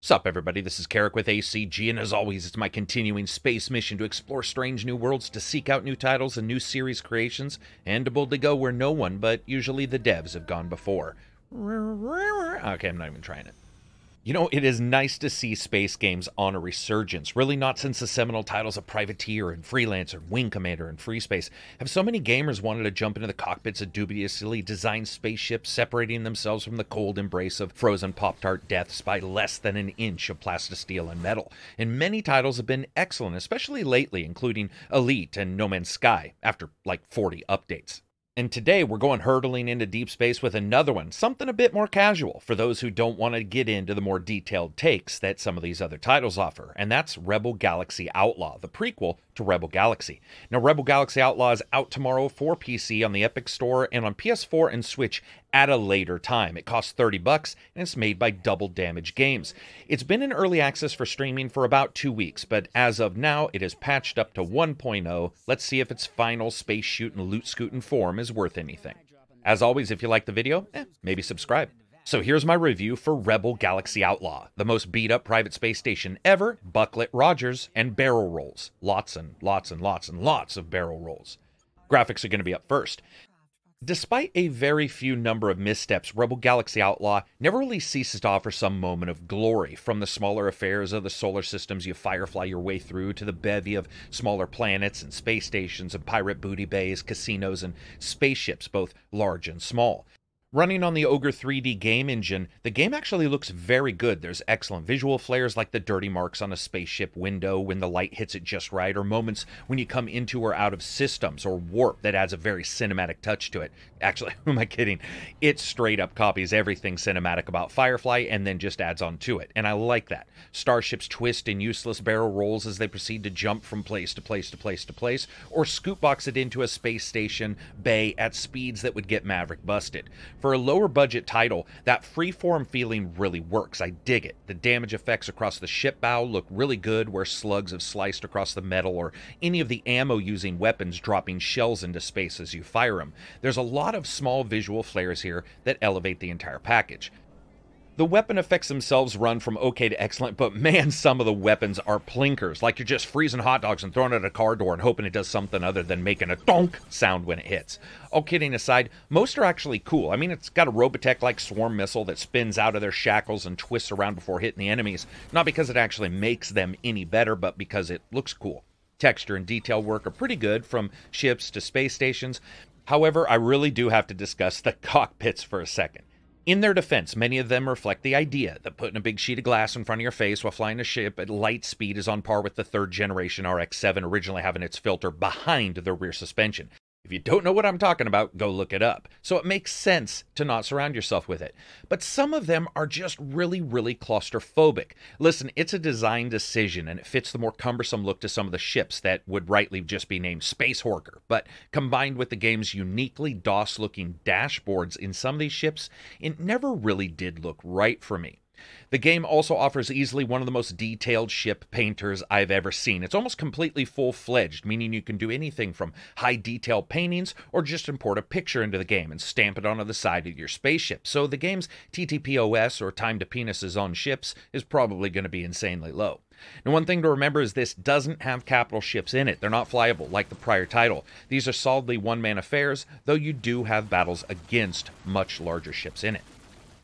Sup, everybody, this is Karak with ACG, and as always, it's my continuing space mission to explore strange new worlds, to seek out new titles and new series creations, and to boldly go where no one, but usually the devs, have gone before. Okay, I'm not even trying it. You know, it is nice to see space games on a resurgence. Really, not since the seminal titles of Privateer and Freelancer, Wing Commander, and Free Space have so many gamers wanted to jump into the cockpits of dubiously designed spaceships, separating themselves from the cold embrace of frozen Pop Tart deaths by less than an inch of plastisteel and metal. And many titles have been excellent, especially lately, including Elite and No Man's Sky, after like 40 updates. And today we're going hurtling into deep space with another one, something a bit more casual for those who don't want to get into the more detailed takes that some of these other titles offer. And that's Rebel Galaxy Outlaw, the prequel to Rebel Galaxy. Now, Rebel Galaxy Outlaw is out tomorrow for PC on the Epic Store and on PS4 and Switch at a later time. It costs 30 bucks and it's made by Double Damage Games. It's been in early access for streaming for about 2 weeks, but as of now it is patched up to 1.0. Let's see if its final space shooting loot scooting form is worth anything. As always, if you like the video, eh, maybe subscribe. So here's my review for Rebel Galaxy Outlaw, the most beat up private space station ever, Bucklet Rogers, and barrel rolls. Lots and lots and lots and lots of barrel rolls. Graphics are going to be up first. Despite a very few number of missteps, Rebel Galaxy Outlaw never really ceases to offer some moment of glory, from the smaller affairs of the solar systems you firefly your way through to the bevy of smaller planets and space stations and pirate booty bays, casinos, and spaceships, both large and small. Running on the Ogre 3D game engine, the game actually looks very good. There's excellent visual flares like the dirty marks on a spaceship window when the light hits it just right, or moments when you come into or out of systems or warp that adds a very cinematic touch to it. Actually, who am I kidding? It straight up copies everything cinematic about Firefly and then just adds on to it. And I like that. Starships twist in useless barrel rolls as they proceed to jump from place to place to place to place, or scoop box it into a space station bay at speeds that would get Maverick busted. For a lower budget title, that freeform feeling really works. I dig it. The damage effects across the ship bow look really good where slugs have sliced across the metal or any of the ammo using weapons dropping shells into space as you fire them. There's a lot of small visual flares here that elevate the entire package. The weapon effects themselves run from okay to excellent, but man, some of the weapons are plinkers. Like you're just freezing hot dogs and throwing it at a car door and hoping it does something other than making a donk sound when it hits. All kidding aside, most are actually cool. I mean, it's got a Robotech like swarm missile that spins out of their shackles and twists around before hitting the enemies. Not because it actually makes them any better, but because it looks cool. Texture and detail work are pretty good from ships to space stations. However, I really do have to discuss the cockpits for a second. In their defense, many of them reflect the idea that putting a big sheet of glass in front of your face while flying a ship at light speed is on par with the third generation RX 7 originally having its filter behind the rear suspension. If you don't know what I'm talking about, go look it up. So it makes sense to not surround yourself with it. But some of them are just really, really claustrophobic. Listen, it's a design decision and it fits the more cumbersome look to some of the ships that would rightly just be named Space Horker. But combined with the game's uniquely DOS looking dashboards in some of these ships, it never really did look right for me. The game also offers easily one of the most detailed ship painters I've ever seen. It's almost completely full fledged, meaning you can do anything from high detail paintings or just import a picture into the game and stamp it onto the side of your spaceship. So the game's TTPOS or time to penises on ships is probably going to be insanely low. Now, one thing to remember is this doesn't have capital ships in it. They're not flyable like the prior title. These are solidly one man affairs, though you do have battles against much larger ships in it.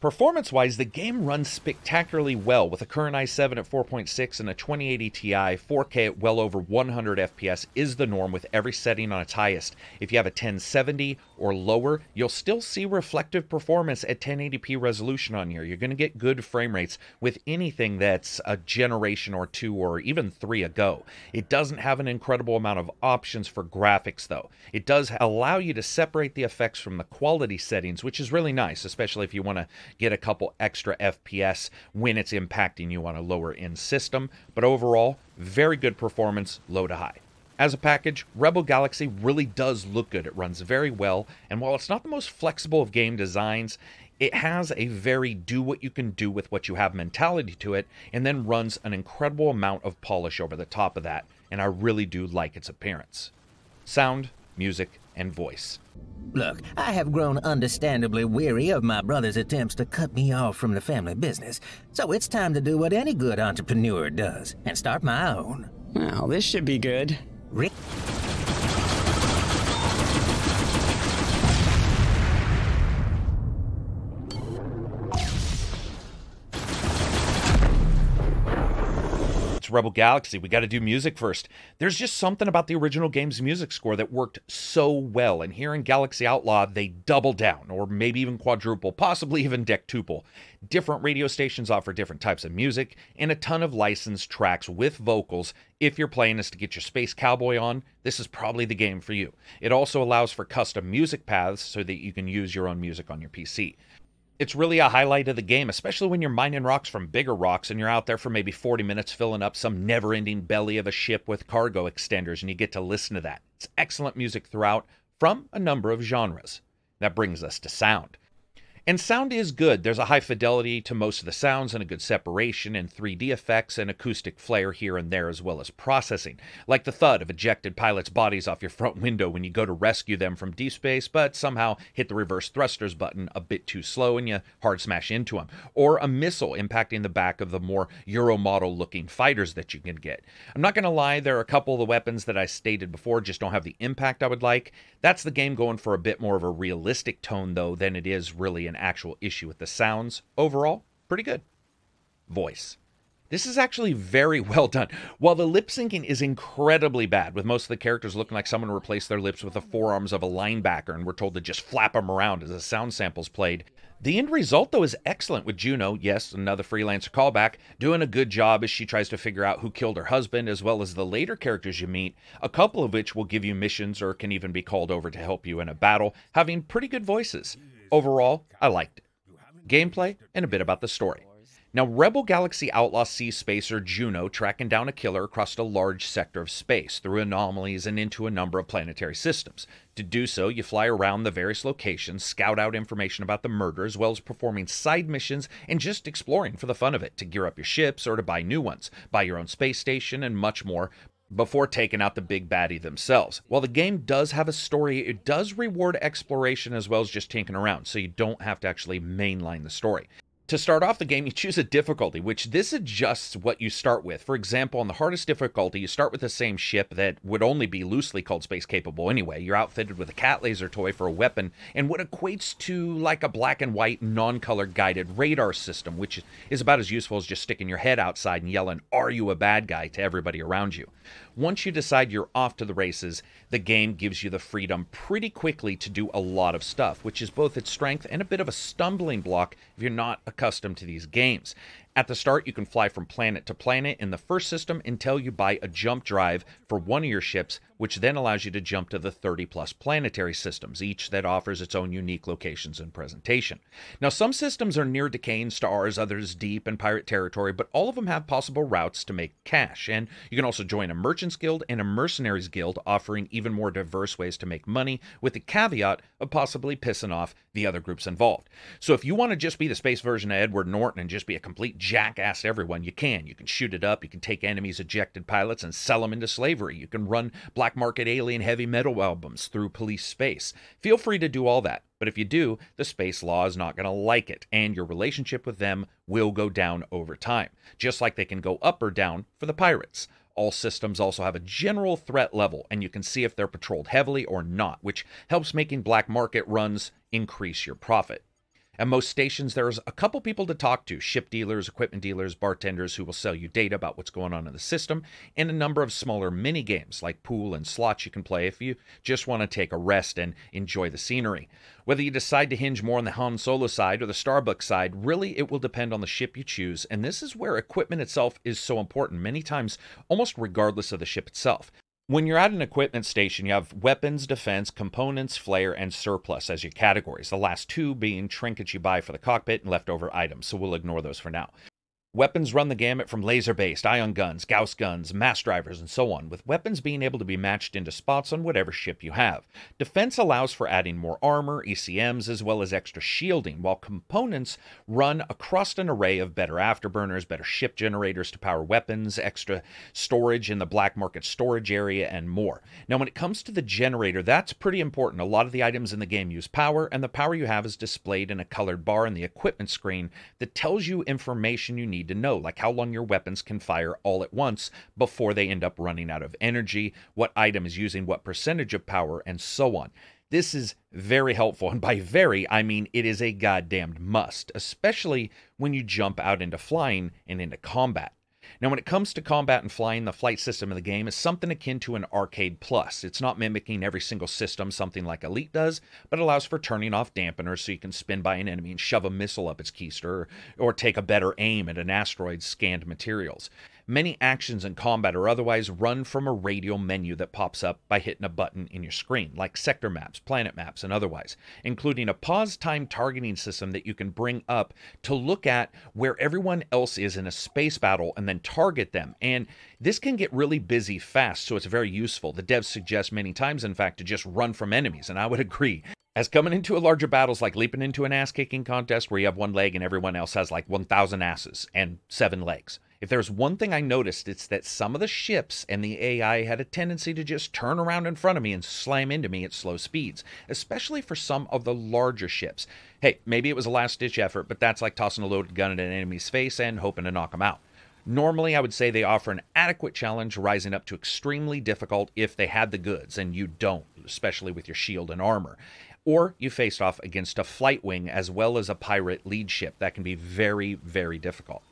Performance wise, the game runs spectacularly well with a current i7 at 4.6 and a 2080 Ti 4K at well over 100 FPS is the norm with every setting on its highest. If you have a 1070 or lower, you'll still see reflective performance at 1080p resolution on here. You're going to get good frame rates with anything that's a generation or two or even three ago. It doesn't have an incredible amount of options for graphics though. It does allow you to separate the effects from the quality settings, which is really nice, especially if you want to get a couple extra FPS when it's impacting you on a lower end system. But overall, very good performance, low to high. As a package, Rebel Galaxy really does look good. It runs very well, and while it's not the most flexible of game designs, it has a very do what you can do with what you have mentality to it, and then runs an incredible amount of polish over the top of that, and I really do like its appearance. Sound, music, and voice. Look, I have grown understandably weary of my brother's attempts to cut me off from the family business, so it's time to do what any good entrepreneur does and start my own. Well, this should be good. Rick. Rebel Galaxy. We got to do music first. There's just something about the original game's music score that worked so well, and here in Galaxy Outlaw, they double down, or maybe even quadruple, possibly even dectuple. Different radio stations offer different types of music, and a ton of licensed tracks with vocals. If your plan is to get your Space Cowboy on, this is probably the game for you. It also allows for custom music paths so that you can use your own music on your PC it's really a highlight of the game, especially when you're mining rocks from bigger rocks and you're out there for maybe 40 minutes filling up some never ending belly of a ship with cargo extenders and you get to listen to that. It's excellent music throughout from a number of genres. That brings us to sound. And sound is good. There's a high fidelity to most of the sounds and a good separation and 3D effects and acoustic flair here and there, as well as processing, like the thud of ejected pilots' bodies off your front window when you go to rescue them from deep space, but somehow hit the reverse thrusters button a bit too slow and you hard smash into them, or a missile impacting the back of the more Euro model looking fighters that you can get. I'm not going to lie, there are a couple of the weapons that I stated before just don't have the impact I would like. That's the game going for a bit more of a realistic tone, though, than it is really an actual issue with the sounds. Overall, pretty good. Voice. This is actually very well done. While the lip syncing is incredibly bad, with most of the characters looking like someone replaced their lips with the forearms of a linebacker and we're told to just flap them around as the sound samples played, the end result, though, is excellent with Juno, yes, another freelancer callback, doing a good job as she tries to figure out who killed her husband, as well as the later characters you meet, a couple of which will give you missions or can even be called over to help you in a battle, having pretty good voices. Overall, I liked it. Gameplay and a bit about the story. Now, Rebel Galaxy Outlaw Sea Spacer Juno tracking down a killer across a large sector of space through anomalies and into a number of planetary systems. To do so, you fly around the various locations, scout out information about the murder, as well as performing side missions and just exploring for the fun of it to gear up your ships or to buy new ones, buy your own space station, and much more before taking out the big baddie themselves. While the game does have a story, it does reward exploration as well as just tinking around, so you don't have to actually mainline the story. To start off the game, you choose a difficulty, which this adjusts what you start with. For example, on the hardest difficulty, you start with the same ship that would only be loosely called space capable anyway. You're outfitted with a cat laser toy for a weapon and what equates to like a black and white non-color guided radar system, which is about as useful as just sticking your head outside and yelling, Are you a bad guy? to everybody around you. Once you decide you're off to the races, the game gives you the freedom pretty quickly to do a lot of stuff, which is both its strength and a bit of a stumbling block if you're not accustomed to these games. At the start, you can fly from planet to planet in the first system until you buy a jump drive for one of your ships, which then allows you to jump to the 30 plus planetary systems, each that offers its own unique locations and presentation. Now, some systems are near decaying stars, others deep in pirate territory, but all of them have possible routes to make cash. And you can also join a Merchants Guild and a Mercenaries Guild, offering even more diverse ways to make money, with the caveat of possibly pissing off the other groups involved. So if you want to just be the space version of Edward Norton and just be a complete jackass everyone, you can. You can shoot it up, you can take enemies' ejected pilots and sell them into slavery. You can run black market alien heavy metal albums through police space. Feel free to do all that. But if you do, the space law is not going to like it, and your relationship with them will go down over time, just like they can go up or down for the pirates. All systems also have a general threat level, and you can see if they're patrolled heavily or not, which helps making black market runs increase your profit. At most stations, there's a couple people to talk to ship dealers, equipment dealers, bartenders who will sell you data about what's going on in the system, and a number of smaller mini games like pool and slots you can play if you just want to take a rest and enjoy the scenery. Whether you decide to hinge more on the Han Solo side or the Starbucks side, really it will depend on the ship you choose, and this is where equipment itself is so important, many times almost regardless of the ship itself. When you're at an equipment station, you have weapons, defense, components, flare, and surplus as your categories. The last two being trinkets you buy for the cockpit and leftover items, so we'll ignore those for now. Weapons run the gamut from laser based, ion guns, Gauss guns, mass drivers, and so on, with weapons being able to be matched into spots on whatever ship you have. Defense allows for adding more armor, ECMs, as well as extra shielding, while components run across an array of better afterburners, better ship generators to power weapons, extra storage in the black market storage area, and more. Now, when it comes to the generator, that's pretty important. A lot of the items in the game use power, and the power you have is displayed in a colored bar in the equipment screen that tells you information you need need to know, like how long your weapons can fire all at once before they end up running out of energy, what item is using what percentage of power, and so on. This is very helpful, and by very, I mean it is a goddamned must, especially when you jump out into flying and into combat. Now, when it comes to combat and flying, the flight system of the game is something akin to an arcade plus. It's not mimicking every single system, something like Elite does, but allows for turning off dampeners so you can spin by an enemy and shove a missile up its keister, or, or take a better aim at an asteroid's scanned materials. Many actions in combat or otherwise run from a radial menu that pops up by hitting a button in your screen, like sector maps, planet maps, and otherwise, including a pause time targeting system that you can bring up to look at where everyone else is in a space battle and then target them. And this can get really busy fast, so it's very useful. The devs suggest many times, in fact, to just run from enemies, and I would agree. As coming into a larger battle is like leaping into an ass kicking contest where you have one leg and everyone else has like 1,000 asses and seven legs. If there's one thing I noticed, it's that some of the ships and the AI had a tendency to just turn around in front of me and slam into me at slow speeds, especially for some of the larger ships. Hey, maybe it was a last ditch effort, but that's like tossing a loaded gun at an enemy's face and hoping to knock them out. Normally, I would say they offer an adequate challenge, rising up to extremely difficult if they had the goods, and you don't, especially with your shield and armor. Or you faced off against a flight wing as well as a pirate lead ship. That can be very, very difficult.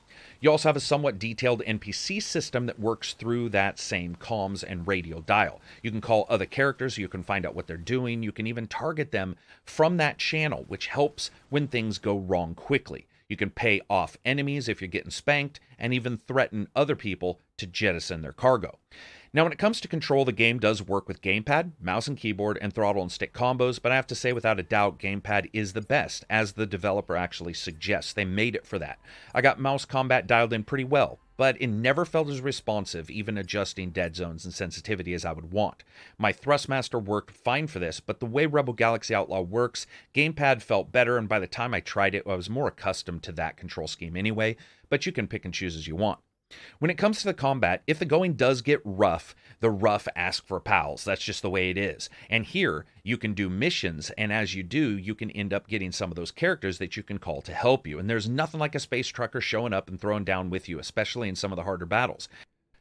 You also have a somewhat detailed NPC system that works through that same comms and radio dial. You can call other characters, you can find out what they're doing, you can even target them from that channel, which helps when things go wrong quickly. You can pay off enemies if you're getting spanked, and even threaten other people to jettison their cargo. Now, when it comes to control, the game does work with gamepad, mouse and keyboard, and throttle and stick combos, but I have to say, without a doubt, gamepad is the best, as the developer actually suggests. They made it for that. I got mouse combat dialed in pretty well, but it never felt as responsive, even adjusting dead zones and sensitivity as I would want. My Thrustmaster worked fine for this, but the way Rebel Galaxy Outlaw works, gamepad felt better, and by the time I tried it, I was more accustomed to that control scheme anyway, but you can pick and choose as you want. When it comes to the combat, if the going does get rough, the rough ask for pals. That's just the way it is. And here, you can do missions, and as you do, you can end up getting some of those characters that you can call to help you. And there's nothing like a space trucker showing up and throwing down with you, especially in some of the harder battles.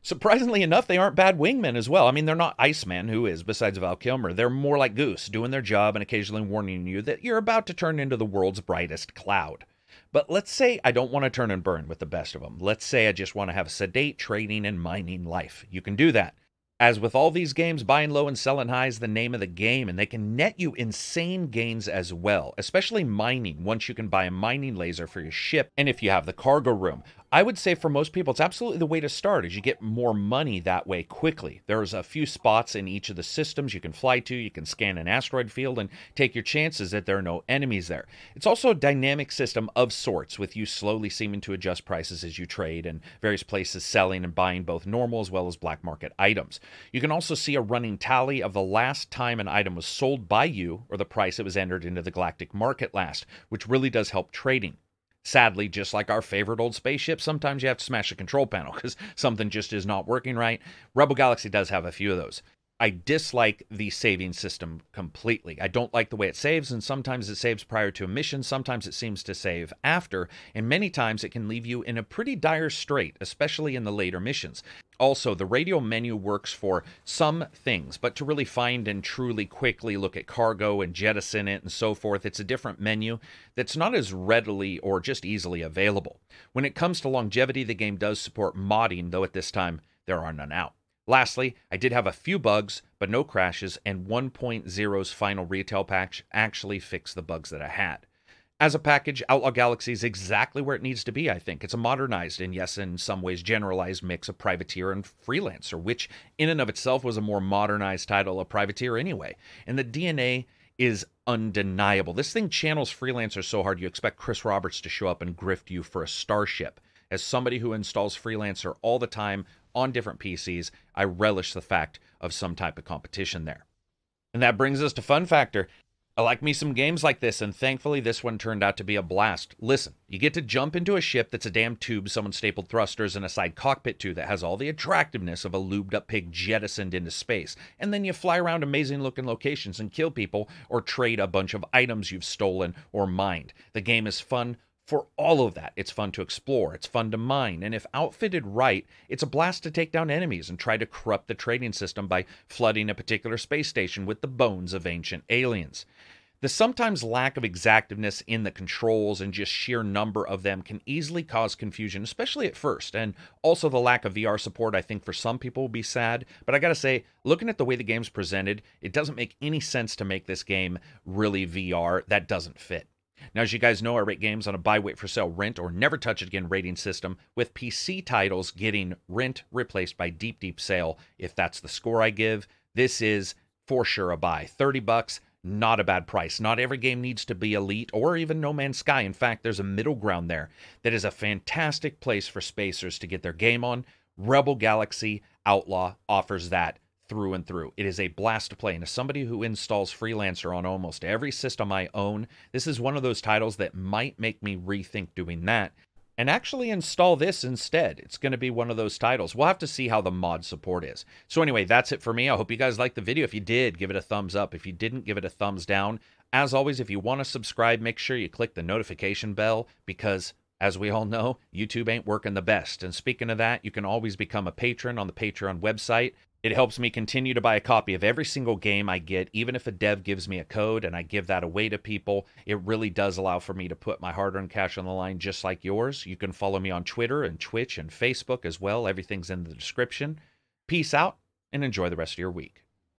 Surprisingly enough, they aren't bad wingmen as well. I mean, they're not Iceman, who is, besides Val Kilmer. They're more like Goose, doing their job and occasionally warning you that you're about to turn into the world's brightest cloud. But let's say I don't want to turn and burn with the best of them. Let's say I just want to have a sedate trading and mining life. You can do that. As with all these games, buying low and selling high is the name of the game, and they can net you insane gains as well, especially mining once you can buy a mining laser for your ship and if you have the cargo room. I would say for most people, it's absolutely the way to start as you get more money that way quickly. There's a few spots in each of the systems you can fly to. You can scan an asteroid field and take your chances that there are no enemies there. It's also a dynamic system of sorts, with you slowly seeming to adjust prices as you trade and various places selling and buying both normal as well as black market items. You can also see a running tally of the last time an item was sold by you or the price it was entered into the galactic market last, which really does help trading. Sadly, just like our favorite old spaceship, sometimes you have to smash the control panel because something just is not working right. Rebel Galaxy does have a few of those. I dislike the saving system completely. I don't like the way it saves, and sometimes it saves prior to a mission, sometimes it seems to save after, and many times it can leave you in a pretty dire strait, especially in the later missions. Also, the radio menu works for some things, but to really find and truly quickly look at cargo and jettison it and so forth, it's a different menu that's not as readily or just easily available. When it comes to longevity, the game does support modding, though at this time there are none out. Lastly, I did have a few bugs, but no crashes, and 1.0's final retail patch actually fixed the bugs that I had. As a package, Outlaw Galaxy is exactly where it needs to be, I think. It's a modernized and, yes, in some ways generalized mix of Privateer and Freelancer, which in and of itself was a more modernized title of Privateer anyway. And the DNA is undeniable. This thing channels Freelancer so hard you expect Chris Roberts to show up and grift you for a starship. As somebody who installs Freelancer all the time on different PCs, I relish the fact of some type of competition there. And that brings us to fun factor. I like me some games like this, and thankfully this one turned out to be a blast. Listen, you get to jump into a ship that's a damn tube someone stapled thrusters and a side cockpit to that has all the attractiveness of a lubed up pig jettisoned into space, and then you fly around amazing looking locations and kill people or trade a bunch of items you've stolen or mined. The game is fun, for all of that. It's fun to explore, it's fun to mine, and if outfitted right, it's a blast to take down enemies and try to corrupt the trading system by flooding a particular space station with the bones of ancient aliens. The sometimes lack of exactiveness in the controls and just sheer number of them can easily cause confusion, especially at first. And also, the lack of VR support, I think, for some people will be sad. But I gotta say, looking at the way the game's presented, it doesn't make any sense to make this game really VR. That doesn't fit. Now, as you guys know, I rate games on a buy, wait for sale, rent, or never touch it again rating system, with PC titles getting rent replaced by deep, deep sale. If that's the score I give, this is for sure a buy. 30 bucks, not a bad price. Not every game needs to be elite or even No Man's Sky. In fact, there's a middle ground there that is a fantastic place for spacers to get their game on. Rebel Galaxy Outlaw offers that through and through. It is a blast to play. And as somebody who installs Freelancer on almost every system I own, this is one of those titles that might make me rethink doing that and actually install this instead. It's going to be one of those titles. We'll have to see how the mod support is. So anyway, that's it for me. I hope you guys liked the video. If you did, give it a thumbs up. If you didn't, give it a thumbs down. As always, if you want to subscribe, make sure you click the notification bell because as we all know, YouTube ain't working the best. And speaking of that, you can always become a patron on the Patreon website. It helps me continue to buy a copy of every single game I get, even if a dev gives me a code and I give that away to people. It really does allow for me to put my hard earned cash on the line just like yours. You can follow me on Twitter and Twitch and Facebook as well. Everything's in the description. Peace out and enjoy the rest of your week.